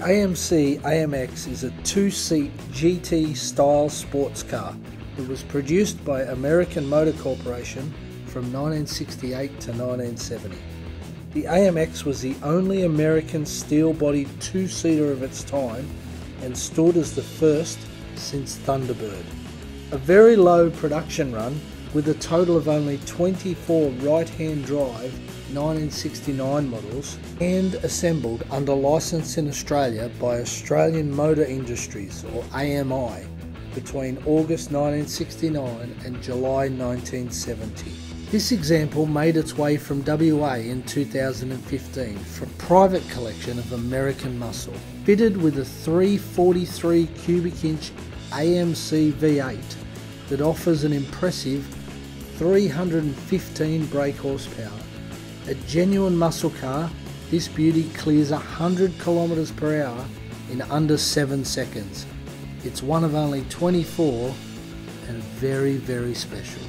AMC AMX is a two seat GT style sports car. It was produced by American Motor Corporation from 1968 to 1970. The AMX was the only American steel bodied two seater of its time and stood as the first since Thunderbird. A very low production run with a total of only 24 right hand drive 1969 models and assembled under license in Australia by Australian Motor Industries or AMI between August 1969 and July 1970. This example made its way from WA in 2015 for private collection of American muscle. Fitted with a 343 cubic inch AMC V8 that offers an impressive 315 brake horsepower. A genuine muscle car, this beauty clears 100 kilometers per hour in under 7 seconds. It's one of only 24 and very, very special.